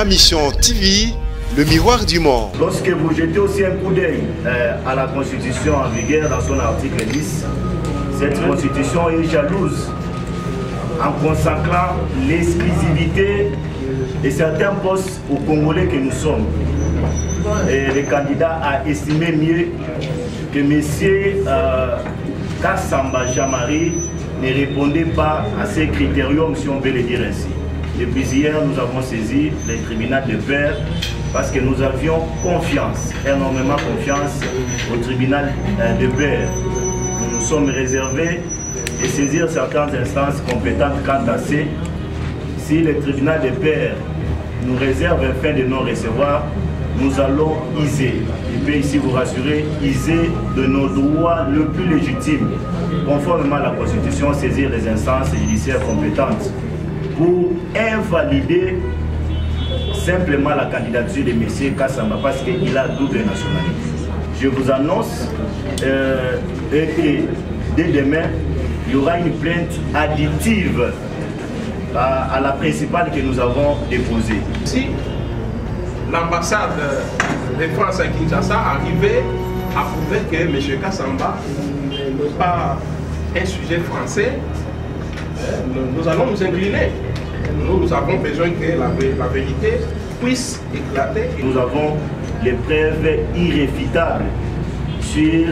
Ma Mission TV, le miroir du monde. Lorsque vous jetez aussi un coup d'œil euh, à la Constitution en vigueur dans son article 10, cette Constitution est jalouse en consacrant l'exclusivité de certains postes aux Congolais que nous sommes. Et le candidat a estimé mieux que M. Euh, Kassamba Jamari ne répondait pas à ces critériums, si on veut le dire ainsi. Depuis hier, nous avons saisi le tribunal de paix parce que nous avions confiance, énormément confiance au tribunal euh, de paix. Nous nous sommes réservés de saisir certaines instances compétentes quant à ces. Si le tribunal de paix nous réserve un fin de non-recevoir, nous allons iser, je peux ici vous rassurer, iser de nos droits le plus légitimes, conformément à la Constitution, saisir les instances judiciaires compétentes pour invalider simplement la candidature de M. Kassamba parce qu'il a double nationalité. Je vous annonce euh, que dès demain, il y aura une plainte additive à, la principale que nous avons déposée. Si l'ambassade de France à Kinshasa arrivait à prouver que M. Kassamba n'est pas un sujet français, nous, nous allons nous incliner. Nous, avons besoin que la, la, vérité puisse éclater. Nous avons les preuves irréfutables sur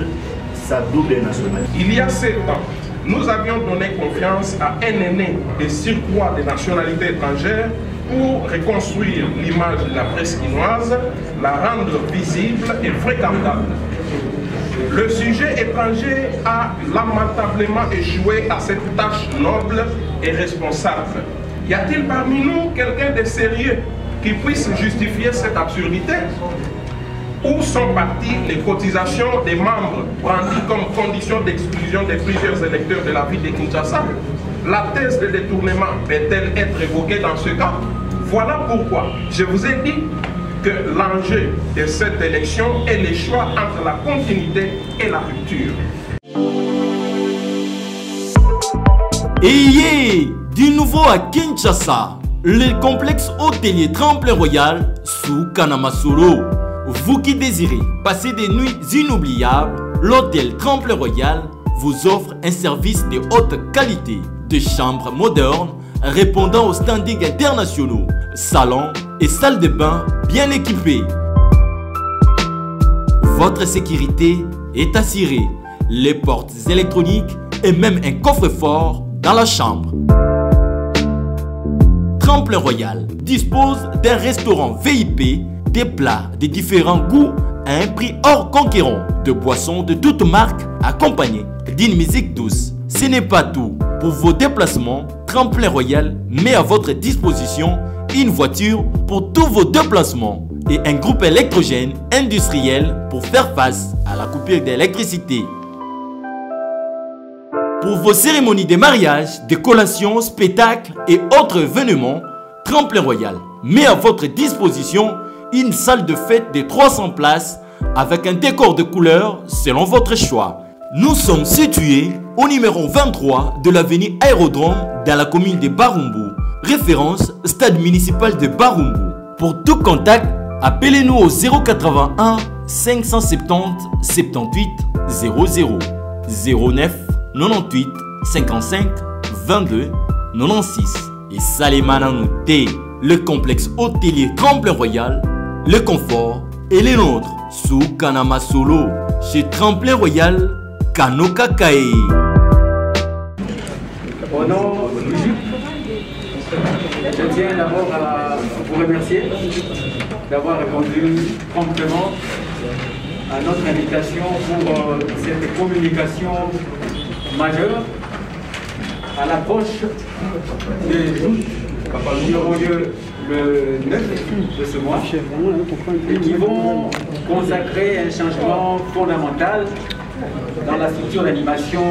sa double nationalité. Il y a sept ans, nous avions donné confiance à un aîné de surcroît de nationalité étrangère pour reconstruire l'image de la presse chinoise, la rendre visible et fréquentable. Le sujet étranger a lamentablement échoué à cette tâche noble et responsable. Y a-t-il parmi nous quelqu'un de sérieux qui puisse justifier cette absurdité? Où sont parties les cotisations des membres brandies comme condition d'exclusion de plusieurs électeurs de la ville de Kinshasa? La thèse de détournement peut-elle être évoquée dans ce cas? Voilà pourquoi je vous ai dit que l'enjeu de cette élection est le choix entre la continuité et la rupture. Ayez du nouveau à Kinshasa, le complexe hôtelier Tremplin Royal sous Kanamasuro. Vous qui désirez passer des nuits inoubliables, l'hôtel Tremplin Royal vous offre un service de haute qualité, de chambres modernes répondant aux standings internationaux, salons et salles de bain bien équipées. Votre sécurité est assurée, les portes électroniques et même un coffre-fort dans la chambre. Tremplin Royal dispose d'un restaurant VIP, des plats de différents goûts à un prix hors conquérant, de boissons de toutes marques accompagnées d'une musique douce. Ce n'est pas tout. Pour vos déplacements, Tremplin Royal met à votre disposition une voiture pour tous vos déplacements et un groupe électrogène industriel pour faire face à la coupure d'électricité. Pour vos cérémonies de mariage, de collations, spectacles et autres événements, Tremplin Royal met à votre disposition une salle de fête de 300 places avec un décor de couleurs selon votre choix. Nous sommes situés au numéro 23 de l'avenue Aérodrome dans la commune de Barumbu. Référence Stade municipal de Barumbu. Pour tout contact, appelez-nous au 081 570 78 00 09 98 55 22 96 et Salemana Nouté, le complexe hôtelier Tremplin Royal, le confort et les nôtres sous Kanama Solo chez Tremplin Royal Kanoka Kae. Au nom je tiens d'abord à vous remercier d'avoir répondu promptement à notre invitation pour euh, cette communication majeure à l'approche des joutes qui auront lieu le 9 de ce mois et qui vont consacrer un changement fondamental dans la structure d'animation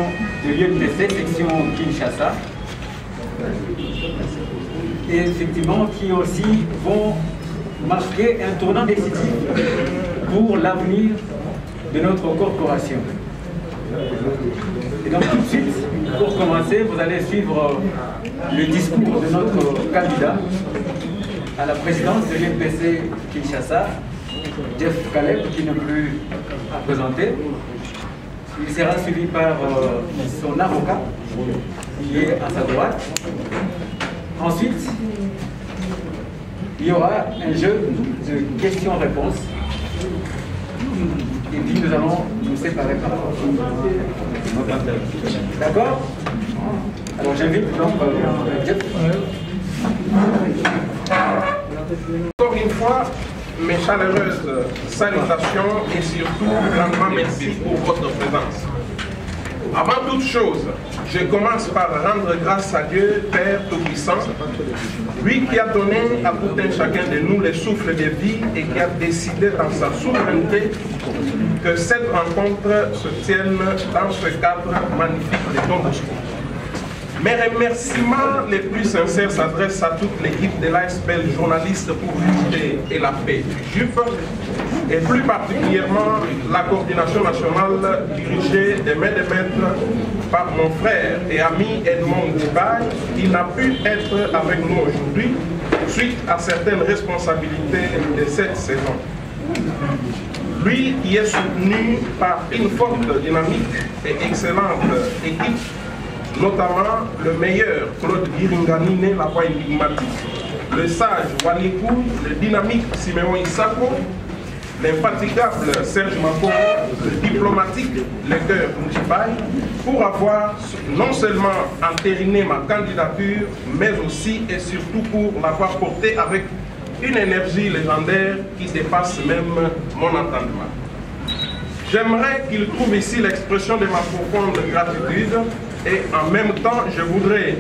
de l'UNPC section Kinshasa et effectivement qui aussi vont marquer un tournant décisif pour l'avenir de notre corporation. Et donc tout de suite, pour commencer, vous allez suivre le discours de notre candidat à la présidence de l'INPC Kinshasa, Jeff Caleb, qui n'est plus à présenter. Il sera suivi par euh, son avocat, qui est à sa droite. Ensuite, il y aura un jeu de questions-réponses. Et puis nous allons nous séparer par rapport. D'accord Alors j'invite donc euh. Encore une fois, mes chaleureuses salutations et surtout grandement merci pour votre présence. Avant toute chose, je commence par rendre grâce à Dieu, Père Tout-Puissant, lui qui a donné à tout un chacun de nous le souffle de vie et qui a décidé dans sa souveraineté que cette rencontre se tienne dans ce cadre magnifique de Don. Mes remerciements les plus sincères s'adressent à toute l'équipe de l'ASBL journaliste pour l'unité et la paix du JUP, et plus particulièrement la coordination nationale dirigée des mains de maître par mon frère et ami Edmond Dubaï, qui n'a pu être avec nous aujourd'hui suite à certaines responsabilités de cette saison. Lui qui est soutenu par une forte dynamique et excellente équipe notamment le meilleur Claude Giringani, la voix énigmatique, le sage Walikou, le dynamique Siméon Isako, l'infatigable Serge Mako, le diplomatique Lecteur Mouchibaï, pour avoir non seulement entériné ma candidature, mais aussi et surtout pour l'avoir portée avec une énergie légendaire qui dépasse même mon entendement. J'aimerais qu'il trouve ici l'expression de ma profonde gratitude et en même temps, je voudrais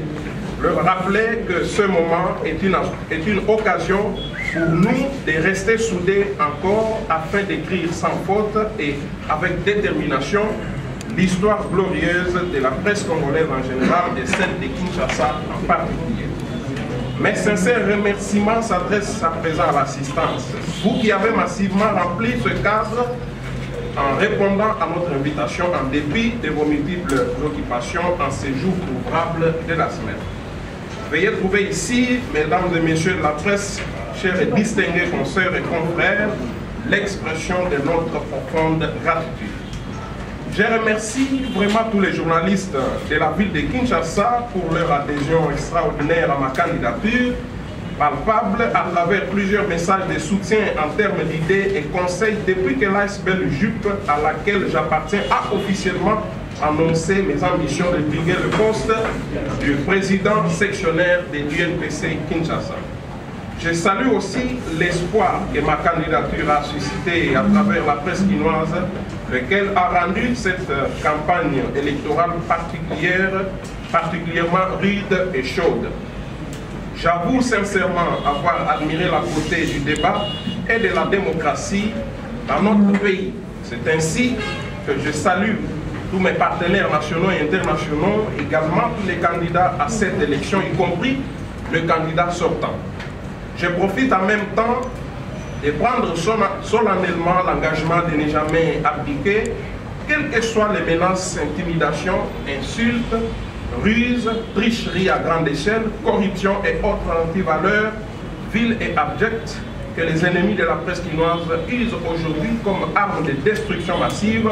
leur rappeler que ce moment est une, est une occasion pour nous de rester soudés encore afin d'écrire sans faute et avec détermination l'histoire glorieuse de la presse congolaise en général et celle de Kinshasa en particulier. Mes sincères remerciements s'adressent à présent à l'assistance. Vous qui avez massivement rempli ce cadre en répondant à notre invitation en dépit de vos multiples occupations en ces jours ouvrables de la semaine. Veuillez trouver ici, mesdames et messieurs de la presse, chers et distingués consoeurs et confrères, l'expression de notre profonde gratitude. Je remercie vraiment tous les journalistes de la ville de Kinshasa pour leur adhésion extraordinaire à ma candidature palpable à travers plusieurs messages de soutien en termes d'idées et conseils depuis que l'ASBL JUP, à laquelle j'appartiens, a officiellement annoncé mes ambitions de briguer le poste du président sectionnaire de l'UNPC Kinshasa. Je salue aussi l'espoir que ma candidature a suscité à travers la presse quinoise, lequel a rendu cette campagne électorale particulière, particulièrement rude et chaude. J'avoue sincèrement avoir admiré la beauté du débat et de la démocratie dans notre pays. C'est ainsi que je salue tous mes partenaires nationaux et internationaux, également tous les candidats à cette élection, y compris le candidat sortant. Je profite en même temps de prendre solennellement l'engagement de ne jamais abdiquer, quelles que soient les menaces, intimidations, insultes, ruse, tricherie à grande échelle, corruption et autres antivaleurs, viles et abjectes que les ennemis de la presse chinoise utilisent aujourd'hui comme arme de destruction massive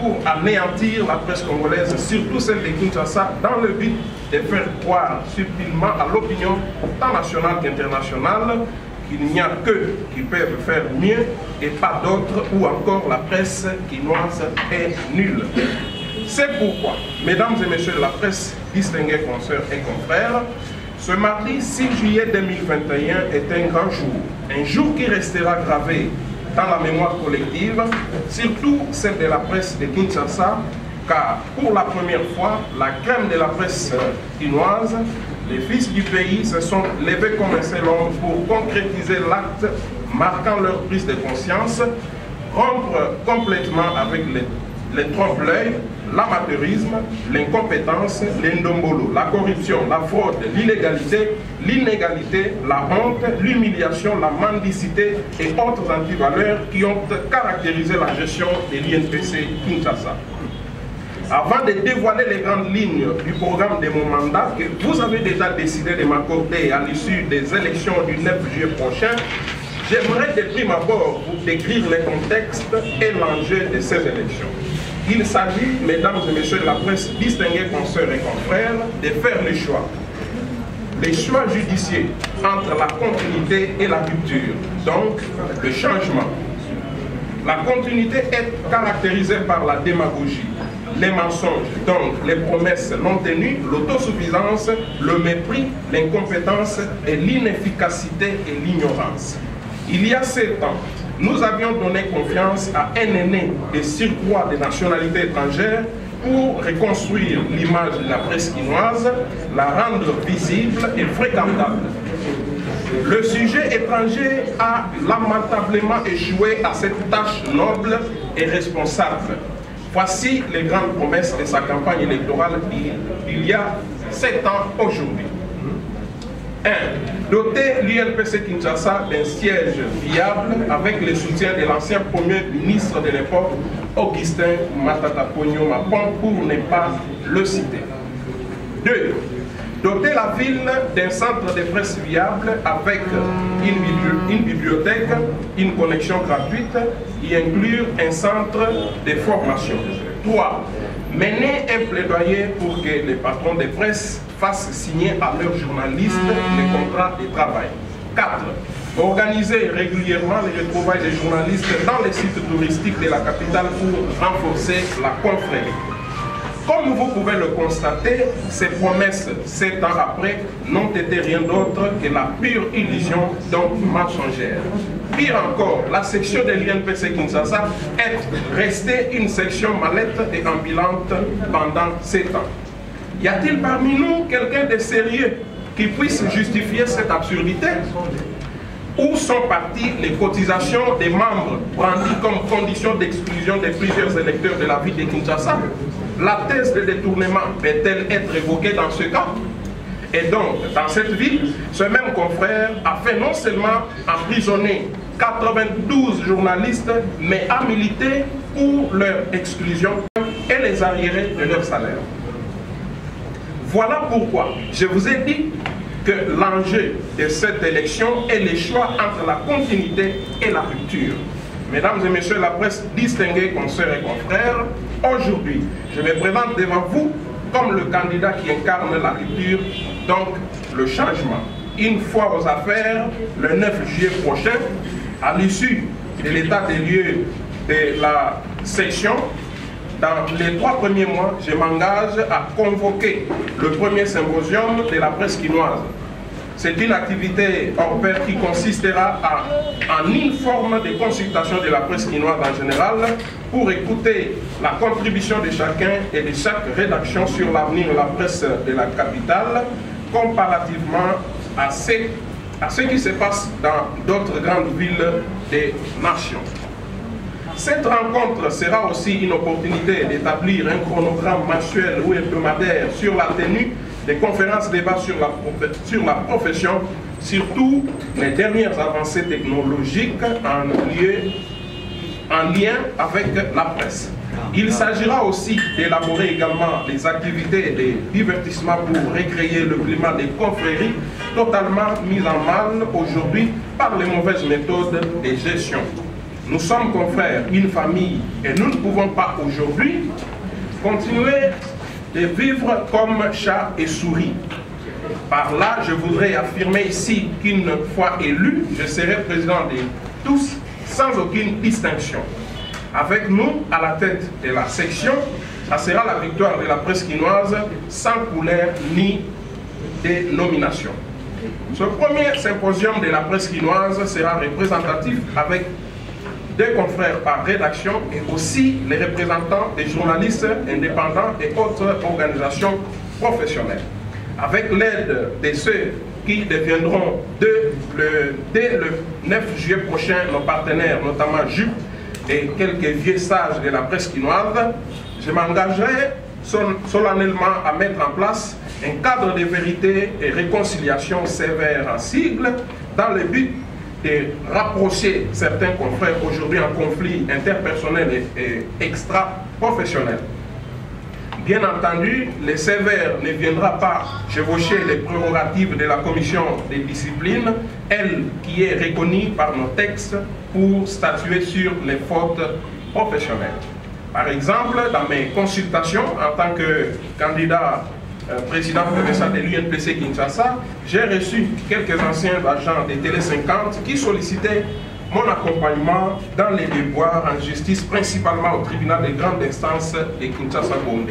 pour anéantir la presse congolaise, surtout celle de Kinshasa, dans le but de faire croire subtilement à l'opinion tant nationale qu'internationale qu'il n'y a que qui peuvent faire mieux et pas d'autres, ou encore la presse chinoise est nulle. C'est pourquoi, mesdames et messieurs de la presse, distingués consoeurs et confrères, ce mardi 6 juillet 2021 est un grand jour, un jour qui restera gravé dans la mémoire collective, surtout celle de la presse de Kinshasa, car pour la première fois, la crème de la presse chinoise, les fils du pays se sont levés comme un seul homme pour concrétiser l'acte marquant leur prise de conscience, rompre complètement avec les, les trompe-l'œil, l'amateurisme, l'incompétence, l'indombolo, la corruption, la fraude, l'illégalité, l'inégalité, la honte, l'humiliation, la mendicité et autres antivaleurs qui ont caractérisé la gestion de l'INPC Kinshasa. avant de dévoiler les grandes lignes du programme de mon mandat que vous avez déjà décidé de m'accorder à l'issue des élections du 9 juillet prochain, j'aimerais de prime abord vous décrire le contexte et l'enjeu de ces élections. Il s'agit, mesdames et messieurs de la presse, distingués consoeurs et confrères, de faire le choix. Les choix judiciaires entre la continuité et la rupture, donc le changement. La continuité est caractérisée par la démagogie, les mensonges, donc les promesses non tenues, l'autosuffisance, le mépris, l'incompétence et l'inefficacité et l'ignorance. Il y a sept ans, nous avions donné confiance à un aîné des surcroît des nationalités étrangères pour reconstruire l'image de la presse chinoise, la rendre visible et fréquentable. Le sujet étranger a lamentablement échoué à cette tâche noble et responsable. Voici les grandes promesses de sa campagne électorale il y a sept ans aujourd'hui. 1. Doter l'UNPC Kinshasa d'un siège viable avec le soutien de l'ancien premier ministre de l'époque, Augustin Matata Pogno Mapon, pour ne pas le citer. 2. Doter la ville d'un centre de presse viable avec une, une, bibliothèque, une connexion gratuite et inclure un centre de formation. 3. Mener un plaidoyer pour que les patrons de presse fassent signer à leurs journalistes les contrats de travail. 4. Organiser régulièrement les retrouvailles des journalistes dans les sites touristiques de la capitale pour renforcer la confrérie. Comme vous pouvez le constater, ces promesses, sept ans après, n'ont été rien d'autre que la pure illusion d'un mensongère. Pire encore, la section de l'INPC Kinshasa est restée une section mallette et ambulante pendant sept ans. Y a-t-il parmi nous quelqu'un de sérieux qui puisse justifier cette absurdité? Où sont parties les cotisations des membres brandies comme condition d'exclusion de plusieurs électeurs de la ville de Kinshasa? La thèse de détournement peut-elle être évoquée dans ce cas? Et donc, dans cette ville, ce même confrère a fait non seulement emprisonner 92 journalistes, mais a milité pour leur exclusion et les arriérés de leur salaire. Voilà pourquoi je vous ai dit que l'enjeu de cette élection est le choix entre la continuité et la rupture. Mesdames et messieurs la presse distinguée, consoeurs et confrères, aujourd'hui, je me présente devant vous comme le candidat qui incarne la rupture, donc le changement. Une fois aux affaires, le 9 juillet prochain, à l'issue de l'état des lieux de la section, dans les trois premiers mois, je m'engage à convoquer le premier symposium de la presse quinoise. C'est une activité hors pair qui consistera à, en une forme de consultation de la presse quinoise en général pour écouter la contribution de chacun et de chaque rédaction sur l'avenir de la presse de la capitale comparativement à ce, à ce qui se passe dans d'autres grandes villes des nations. Cette rencontre sera aussi une opportunité d'établir un chronogramme mensuel ou hebdomadaire sur la tenue des conférences débats sur la, sur la profession, surtout les dernières avancées technologiques en, en lien avec la presse. Il s'agira aussi d'élaborer également des activités de divertissement pour recréer le climat des confréries totalement mis en mal aujourd'hui par les mauvaises méthodes de gestion. Nous sommes confrères, une famille, et nous ne pouvons pas aujourd'hui continuer de vivre comme chat et souris. Par là, je voudrais affirmer ici qu'une fois élu, je serai président de tous sans aucune distinction. Avec nous, à la tête de la section, ça sera la victoire de la presse quinoise sans couleur ni dénomination. Ce premier symposium de la presse quinoise sera représentatif avec deux confrères par rédaction et aussi les représentants des journalistes indépendants et autres organisations professionnelles. Avec l'aide de ceux qui deviendront de, le, dès le 9 juillet prochain nos partenaires, notamment JUP et quelques vieux sages de la presse quinoise, je m'engagerai solennellement à mettre en place un cadre de vérité et réconciliation sévère en sigle dans le but de rapprocher certains confrères aujourd'hui en conflit interpersonnel et, extra-professionnel. Bien entendu, le sévère ne viendra pas chevaucher les prérogatives de la commission des disciplines, elle qui est reconnue par nos textes pour statuer sur les fautes professionnelles. Par exemple, dans mes consultations en tant que candidat euh, président provincial de l'UNPC Kinshasa, j'ai reçu quelques anciens agents des Télé 50 qui sollicitaient mon accompagnement dans les déboires en justice, principalement au tribunal de grande instance de Kinshasa-Gombe.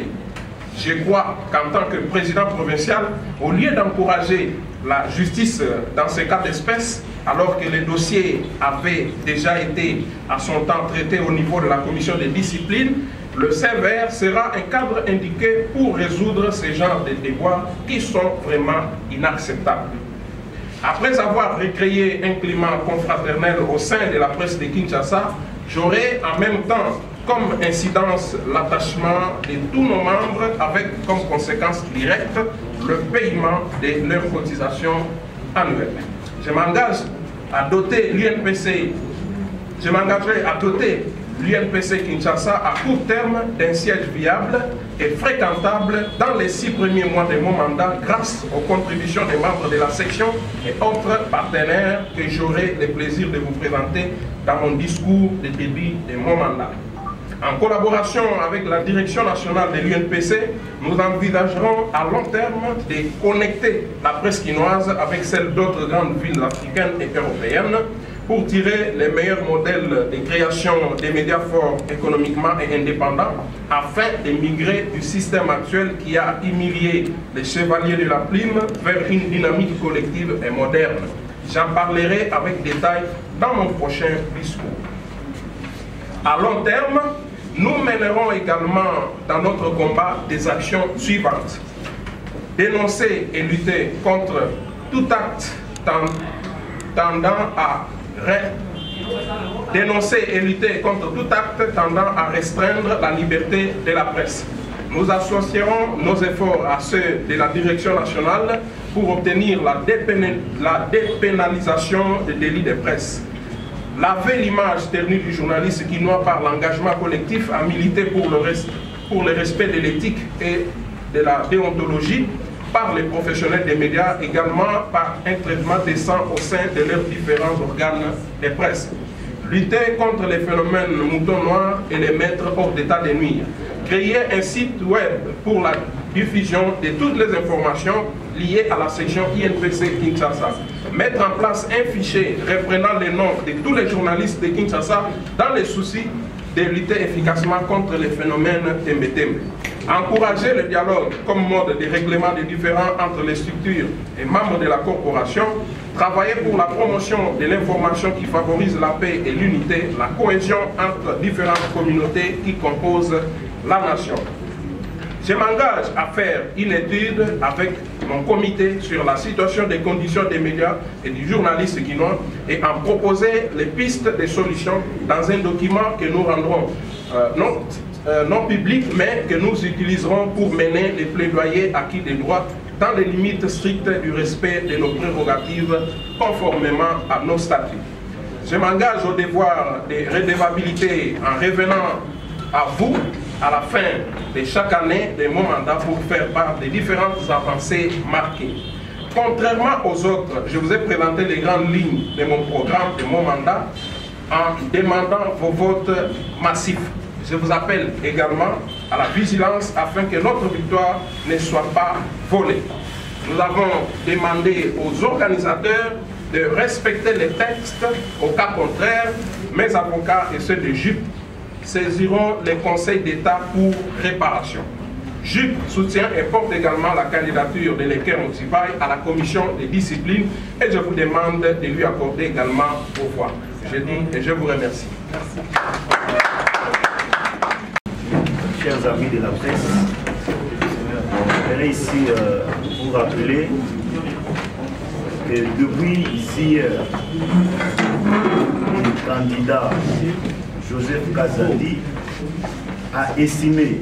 Je crois qu'en tant que président provincial, au lieu d'encourager la justice dans ces cas d'espèce, alors que les dossiers avaient déjà été à son temps traités au niveau de la commission de discipline, le sévère sera un cadre indiqué pour résoudre ces genres de déboires qui sont vraiment inacceptables. Après avoir recréé un climat confraternel au sein de la presse de Kinshasa, j'aurai en même temps comme incidence l'attachement de tous nos membres avec comme conséquence directe le paiement de leurs cotisations annuelles. Je m'engage à doter l'UNPC, je m'engagerai à doter l'UNPC Kinshasa à court terme d'un siège viable et fréquentable dans les six premiers mois de mon mandat grâce aux contributions des membres de la section et autres partenaires que j'aurai le plaisir de vous présenter dans mon discours de début de mon mandat. En collaboration avec la direction nationale de l'UNPC, nous envisagerons à long terme de connecter la presse quinoise avec celle d'autres grandes villes africaines et européennes pour tirer les meilleurs modèles de création des médias forts économiquement et indépendants afin de migrer du système actuel qui a humilié les chevaliers de la plume vers une dynamique collective et moderne. J'en parlerai avec détail dans mon prochain discours. À long terme, nous mènerons également dans notre combat des actions suivantes. Dénoncer et lutter contre tout acte tendant à dénoncer et lutter contre tout acte tendant à restreindre la liberté de la presse. Nous associerons nos efforts à ceux de la direction nationale pour obtenir la, dépénalisation des délits de presse. Laver l'image ternie du journaliste qui noie par l'engagement collectif à militer pour le respect de l'éthique et de la déontologie par les professionnels des médias, également par un traitement décent au sein de leurs différents organes de presse. Lutter contre les phénomènes moutons noirs et les mettre hors d'état de nuire. Créer un site web pour la diffusion de toutes les informations liées à la section INPC Kinshasa. Mettre en place un fichier reprenant les noms de tous les journalistes de Kinshasa dans les soucis de lutter efficacement contre les phénomènes tembe Encourager le dialogue comme mode de règlement des différends entre les structures et membres de la corporation. Travailler pour la promotion de l'information qui favorise la paix et l'unité, la cohésion entre différentes communautés qui composent la nation. Je m'engage à faire une étude avec mon comité sur la situation des conditions des médias et du journaliste guinois et en proposer les pistes de solutions dans un document que nous rendrons euh, non public, mais que nous utiliserons pour mener les plaidoyers acquis des droits dans les limites strictes du respect de nos prérogatives conformément à nos statuts. Je m'engage au devoir de redevabilité en revenant à vous à la fin de chaque année de mon mandat pour faire part des différentes avancées marquées. Contrairement aux autres, je vous ai présenté les grandes lignes de mon programme, de mon mandat, en demandant vos votes massifs. Je vous appelle également à la vigilance afin que notre victoire ne soit pas volée. Nous avons demandé aux organisateurs de respecter les textes. Au cas contraire, mes avocats et ceux de JUP saisiront les conseils d'État pour réparation. JUP soutient et porte également la candidature de l'équerre Moutibaï à la commission des disciplines et je vous demande de lui accorder également vos voix. Je dis et je vous remercie. Merci. De la presse, je voudrais ici euh, vous rappeler que depuis ici, euh, le candidat Joseph Kazadi a estimé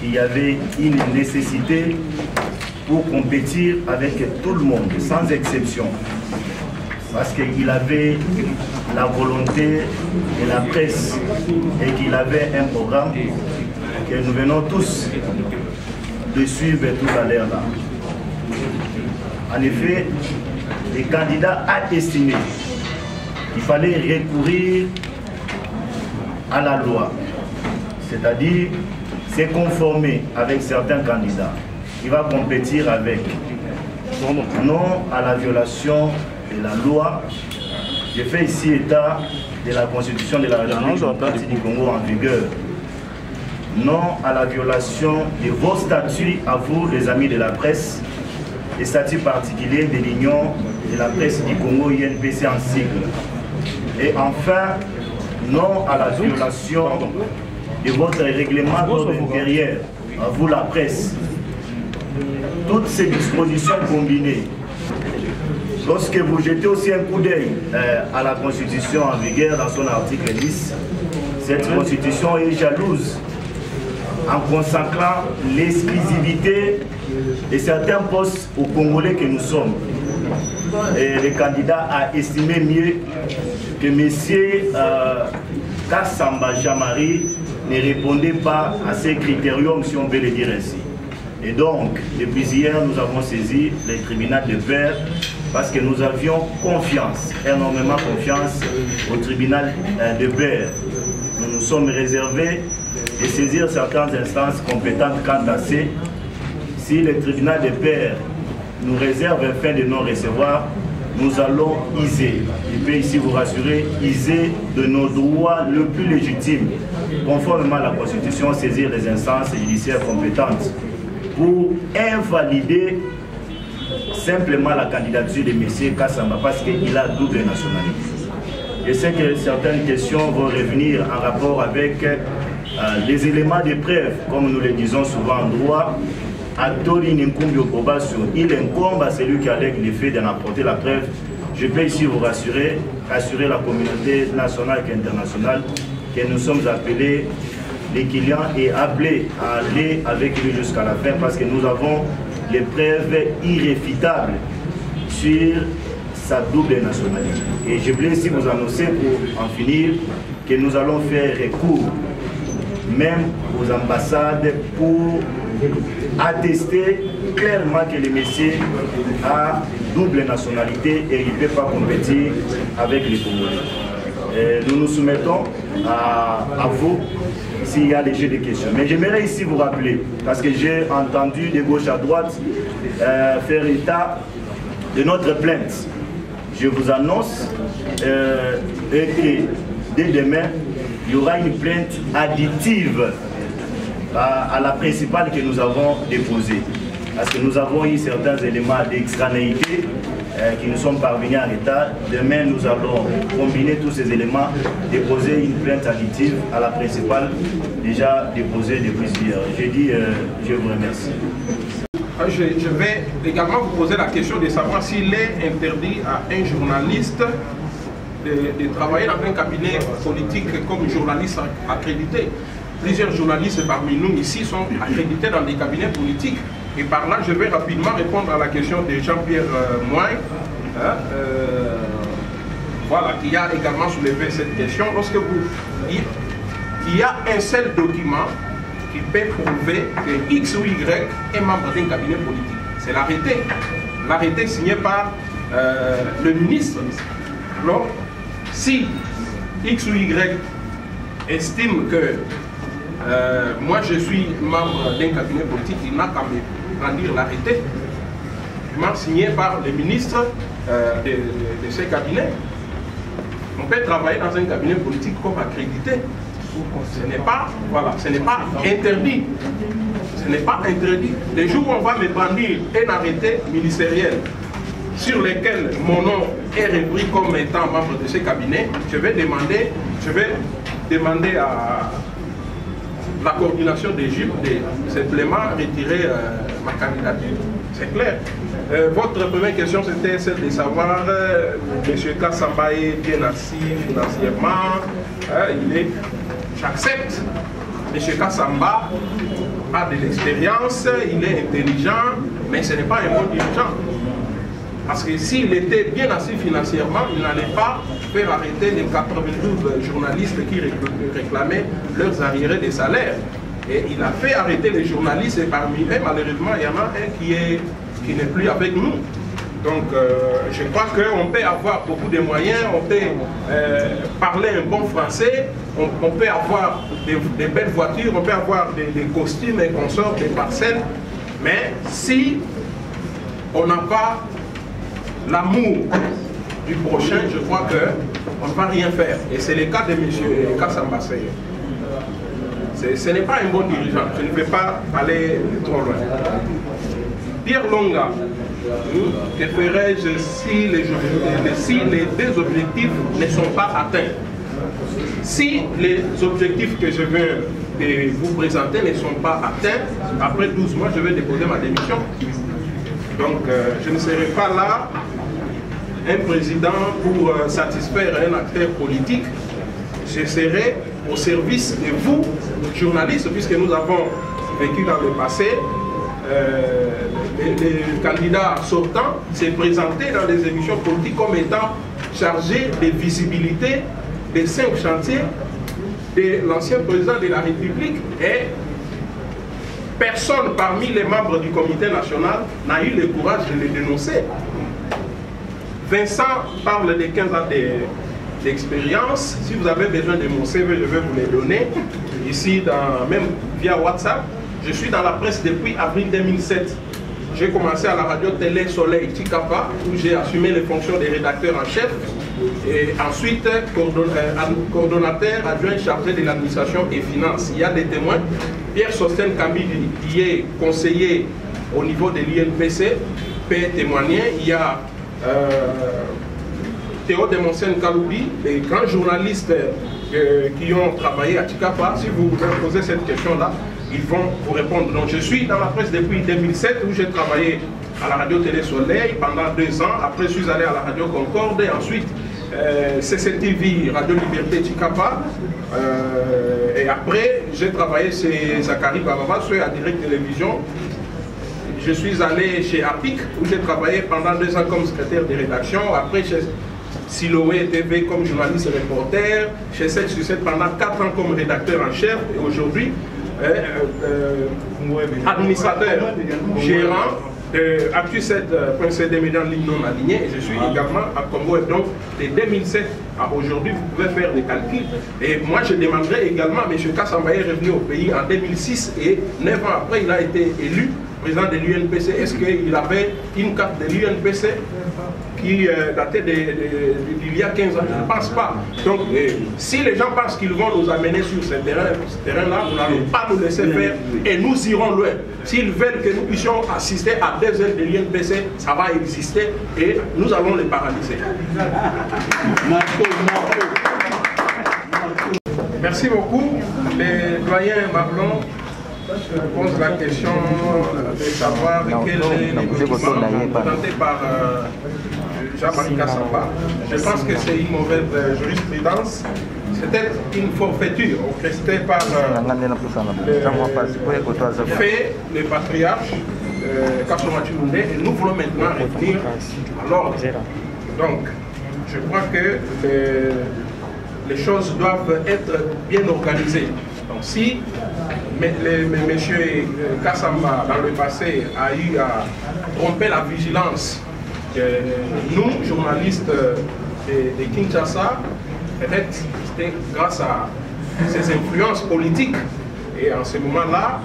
qu'il y avait une nécessité pour compétir avec tout le monde, sans exception. Parce qu'il avait la volonté de la presse et qu'il avait un programme que nous venons tous de suivre tout à l'heure là. En effet, les candidats a estimé qu'il fallait recourir à la loi, c'est-à-dire se conformer avec certains candidats qui va compétir avec non à la violation de la loi. Je fais ici état de la constitution de la République du Congo en vigueur. Non à la violation de vos statuts à vous, les amis de la presse, les statuts particuliers de l'Union de la presse du Congo, INPC en sigle. Et enfin, non à la violation de votre règlement d'ordre intérieur, à vous la presse. Toutes ces dispositions combinées, lorsque vous jetez aussi un coup d'œil euh, à la Constitution en vigueur dans son article 10, cette Constitution est jalouse en consacrant l'exclusivité de certains postes aux Congolais que nous sommes. Et le candidat a estimé mieux que M. Euh, Kassamba Jamari ne répondait pas à ces critériums, si on veut le dire ainsi. Et donc, depuis hier, nous avons saisi le tribunal de Père parce que nous avions confiance, énormément confiance au tribunal euh, de Père. Nous nous sommes réservés de saisir certaines instances compétentes quant à. Si le tribunal de Père nous réserve un fin de non-recevoir, nous allons iser, je peux ici vous rassurer, iser de nos droits le plus légitimes, conformément à la Constitution, saisir les instances judiciaires compétentes pour invalider simplement la candidature de M. Kassamba parce qu'il a double nationalité. Je sais que certaines questions vont revenir en rapport avec les éléments de preuve, comme nous le disons souvent en droit. Il incombe à celui qui a les faits d'en apporter la preuve. Je peux ici vous rassurer, assurer la communauté nationale et internationale que nous sommes appelés les clients et appelés à aller avec lui jusqu'à la fin parce que nous avons les preuves irréfutables sur sa double nationalité. Et je voulais ici vous annoncer pour en finir que nous allons faire recours même aux ambassades pour attester clairement que le monsieur a double nationalité et il ne peut pas compétir avec les Congolais. Nous nous soumettons à, vous s'il y a des jeux de questions. Mais j'aimerais ici vous rappeler, parce que j'ai entendu de gauche à droite euh, faire état de notre plainte. Je vous annonce euh, que dès demain, il y aura une plainte additive à, à la principale que nous avons déposée. Parce que nous avons eu certains éléments d'extranéité euh, qui nous sont parvenus en état. Demain, nous allons combiner tous ces éléments, déposer une plainte additive à la principale déjà déposée depuis hier. Je dis, euh, je vous remercie. Je, vais également vous poser la question de savoir s'il est interdit à un journaliste de, travailler dans un cabinet politique comme journaliste accrédité. Plusieurs journalistes parmi nous ici sont accrédités dans des cabinets politiques. Et par là, je vais rapidement répondre à la question de Jean-Pierre euh, hein, euh, voilà, qui a également soulevé cette question. Lorsque vous dites qu'il y a un seul document qui peut prouver que X ou Y est membre d'un cabinet politique, c'est l'arrêté. L'arrêté signé par euh, le ministre. Si X ou Y estime que euh, moi je suis membre d'un cabinet politique, il n'a qu'à me brandir l'arrêté, signé par le ministre euh, de, de, de, ce cabinet. On peut travailler dans un cabinet politique comme accrédité. Ce n'est pas, voilà, ce n'est pas interdit. Ce n'est pas interdit. Le jour où on va me brandir un arrêté ministériel sur lequel mon nom est repris comme étant membre de ce cabinet, je vais demander, je vais demander à la coordination des de simplement retirer euh, ma candidature. C'est clair. Euh, votre première question, c'était celle de savoir euh, M. Kassamba est bien assis financièrement. Est, j'accepte. M. Kassamba a de l'expérience, il est intelligent, mais ce n'est pas un bon dirigeant. Parce que s'il était bien assis financièrement, il n'allait pas faire arrêter les 92 journalistes qui réclamaient leurs arriérés de salaire. Et il a fait arrêter les journalistes et parmi eux, malheureusement, il y en a un qui est qui n'est plus avec nous. Donc, euh, je crois qu'on peut avoir beaucoup de moyens, on peut euh, parler un bon français, on, peut avoir des, belles voitures, on peut avoir des, costumes et consorts, des parcelles, mais si on n'a pas l'amour du prochain, je crois qu'on ne va rien faire. Et c'est le cas de M. Kassamba Ce n'est pas un bon dirigeant, je ne vais pas aller trop loin. Pierre Longa, que ferais-je si les, si les deux objectifs ne sont pas atteints? Si les objectifs que je veux vous présenter ne sont pas atteints, après 12 mois, je vais déposer ma démission. Donc, euh, je ne serai pas là un président pour euh, satisfaire un acteur politique. Je serai au service de vous, journalistes, puisque nous avons vécu dans le passé euh, les, candidats sortants s'est présenté dans les émissions politiques comme étant chargé de visibilité des cinq chantiers de l'ancien président de la République et personne parmi les membres du comité national n'a eu le courage de les dénoncer. Vincent parle de 15 ans d'expérience. Si vous avez besoin de mon CV, je vais vous les donner. Ici, même via WhatsApp, je suis dans la presse depuis avril 2007. J'ai commencé à la radio Télé Soleil Tikapa, où j'ai assumé les fonctions de rédacteur en chef et ensuite euh, coordonnateur adjoint chargé de l'administration et finances. Il y a des témoins. Pierre Sosten Kamidi, qui est conseiller au niveau de l'INPC, peut témoigner. Il y a Théo Demonsen Kaloubi, les grands journalistes euh, qui ont travaillé à Tikapa. Si vous vous posez cette question-là, ils vont vous répondre. Donc je suis dans la presse depuis 2007 où j'ai travaillé à la radio Télé Soleil pendant deux ans. Après, je suis allé à la radio Concorde et ensuite euh, CCTV, Radio Liberté Chicapa. Euh, et après, j'ai travaillé chez Zachary Bababa, sur la Direct Télévision. Je suis allé chez APIC où j'ai travaillé pendant deux ans comme secrétaire de rédaction. Après, chez Siloé TV comme journaliste et reporter. Chez 7 sur 7 pendant quatre ans comme rédacteur en chef. Et aujourd'hui, euh, euh, administrateur, gérant de Actu7.cd médias en ligne non alignée et je suis également à Congo. Donc, de 2007 à aujourd'hui, vous pouvez faire des calculs. Et moi, je demanderai également à M. Kassamba est revenu au pays en 2006 et 9 ans après, il a été élu président de l'UNPC. Est-ce qu'il avait une carte de l'UNPC qui euh, datait d'il y a 15 ans? Je ne pense pas. Donc, euh, si les gens pensent qu'ils vont nous amener sur ce terrain-là, nous n'allons pas nous laisser faire et nous irons loin. S'ils veulent que nous puissions assister à des ailes de l'INPC, ça va exister et nous allons les paralyser. Merci beaucoup. Les doyens Mablon pose la question de savoir quel est le présenté par euh, Jean-Marie Kassamba. Je pense que c'est une mauvaise euh, jurisprudence. C'était une forfaiture orchestrée par euh, le, fait le patriarche euh, et nous voulons maintenant revenir à l'ordre. Donc, je crois que les, choses doivent être bien organisées. Si M. Kassamba dans le passé a eu à tromper la vigilance nous, journalistes de, Kinshasa, peut-être c'était grâce à ces influences politiques. Et en ce moment-là,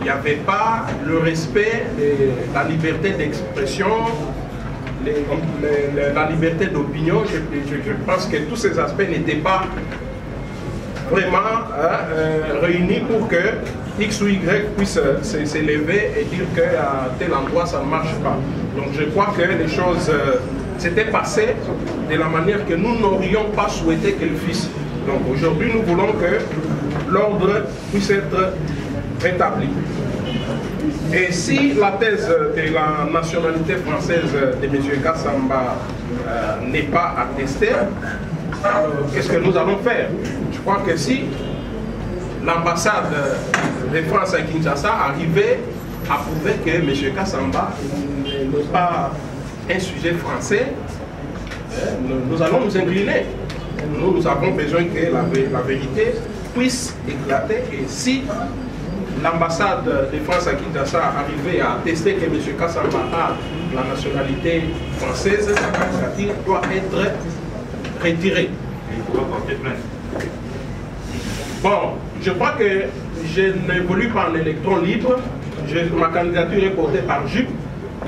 il n'y avait pas le respect de la liberté d'expression, la liberté d'opinion. Je, pense que tous ces aspects n'étaient pas vraiment hein, euh, réunis pour que X ou Y puisse s'élever et dire qu'à tel endroit ça ne marche pas. Donc je crois que les choses euh, s'étaient passées de la manière que nous n'aurions pas souhaité qu'elles fissent. Donc aujourd'hui nous voulons que l'ordre puisse être rétabli. Et si la thèse de la nationalité française de M. Kassamba euh, n'est pas attestée, qu'est-ce que nous allons faire? Crois que si l'ambassade de France à Kinshasa arrivait à prouver que M. Kassamba n'est pas un sujet français, hein, nous, allons nous incliner. Nous, avons besoin que la, vérité puisse éclater. Et si l'ambassade de France à Kinshasa arrivait à attester que M. Kassamba a la nationalité française, sa candidature doit être retirée. Bon, je crois que je n'évolue pas en électron libre. ma candidature est portée par JUP.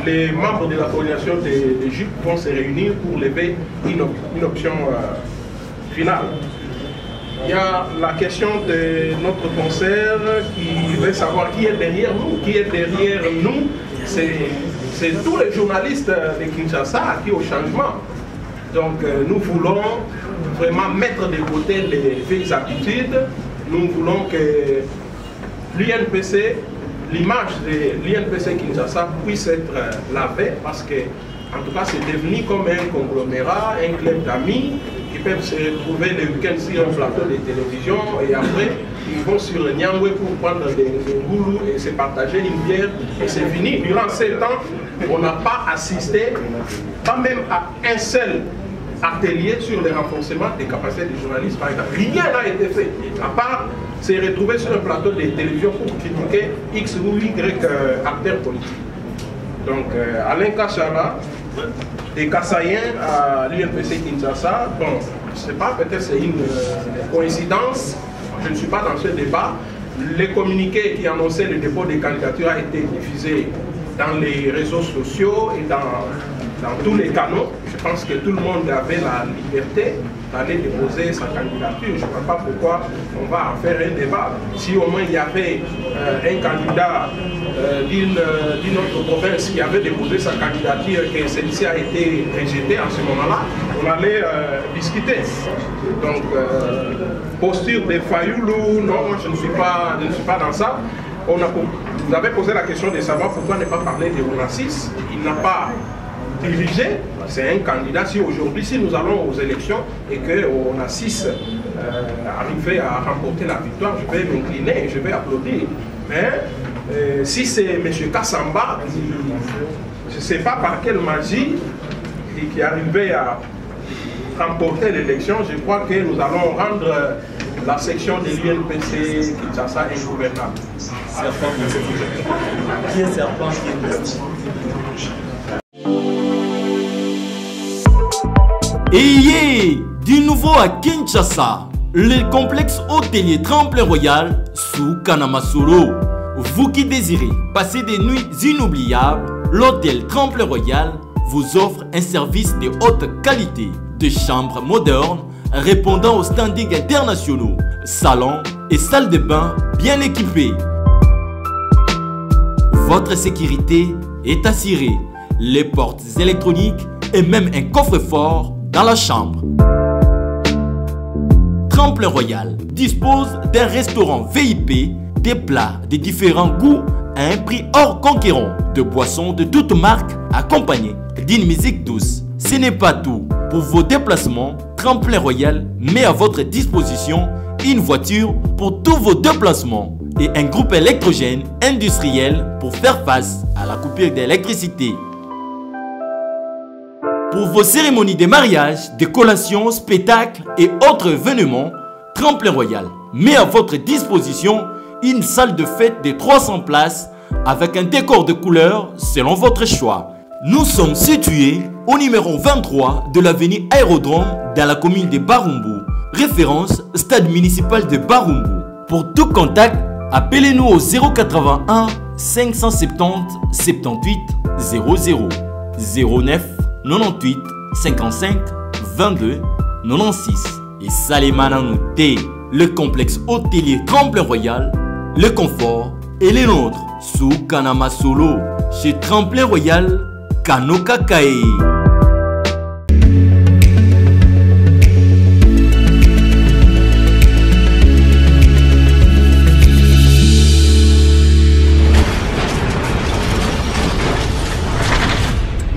Les membres de la coordination de, JUP vont se réunir pour lever une, option euh, finale. Il y a la question de notre concert qui veut savoir qui est derrière nous. Qui est derrière nous C'est tous les journalistes de Kinshasa qui au changement. Donc euh, nous voulons vraiment mettre de côté les vieilles habitudes. Nous voulons que l'UNPC, l'image de l'UNPC Kinshasa puisse être euh, lavée parce que en tout cas c'est devenu comme un conglomérat, un club d'amis qui peuvent se retrouver le week-end sur un plateau de télévision et après ils vont sur Nyangwe pour prendre des, des et se partager une bière et c'est fini. Durant ces temps, on n'a pas assisté, pas même à un seul atelier sur le renforcement des capacités des journalistes par exemple. Rien n'a été fait, à part se retrouver sur un plateau de télévision pour critiquer X ou Y euh, acteurs politiques. Donc euh, Alain Kachara, des Kassaïens à l'UNPC Kinshasa. Bon, je ne sais pas, peut-être c'est une euh, coïncidence, je ne suis pas dans ce débat. Les communiqués qui annonçaient le dépôt des candidatures a été diffusé dans les réseaux sociaux et dans, dans tous les canaux. Je pense que tout le monde avait la liberté d'aller déposer sa candidature. Je ne vois pas pourquoi on va en faire un débat. Si au moins il y avait euh, un candidat euh, euh, d'une autre province qui avait déposé sa candidature et que celle-ci a été rejetée en ce moment-là, on allait discuter. Donc, posture de Fayoulou, non, je ne suis pas, je ne suis pas dans ça. On vous avez posé la question de savoir pourquoi ne pas parler de Onassis. Il n'a pas dirigé, c'est un candidat. Si aujourd'hui, si nous allons aux élections et qu'on assiste euh, arriver à remporter la victoire, je vais m'incliner je vais applaudir. Mais euh, si c'est M. Kassamba, je ne sais pas par quelle magie, qui est arrivé à remporter l'élection, je crois que nous allons rendre la section de l'UNPC Kinshasa ingouvernable. Qui est serpent Ayez du nouveau à Kinshasa, le complexe hôtelier Tremplin Royal sous Kanamasuro. Vous qui désirez passer des nuits inoubliables, l'hôtel Tremplin Royal vous offre un service de haute qualité, de chambres modernes répondant aux standings internationaux, salons et salles de bain bien équipées. Votre sécurité est assurée, les portes électroniques et même un coffre-fort dans la chambre. Tremplin Royal dispose d'un restaurant VIP, des plats de différents goûts à un prix hors conquérant, de boissons de toutes marques accompagnées d'une musique douce. Ce n'est pas tout. Pour vos déplacements, Tremplin Royal met à votre disposition une voiture pour tous vos déplacements et un groupe électrogène industriel pour faire face à la coupure d'électricité. Pour vos cérémonies de mariage, de collations, spectacles et autres événements, Tremplin Royal met à votre disposition une salle de fête de 300 places avec un décor de couleurs selon votre choix. Nous sommes situés au numéro 23 de l'avenue Aérodrome dans la commune de Barumbu, référence stade municipal de Barumbu. Pour tout contact, appelez-nous au 081 570 78 00 09 98 55 22 96 et Salimana le complexe hôtelier Tremplin Royal, le confort et les nôtres sous Kanama Solo chez Tremplin Royal Kanokakae.